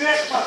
next one.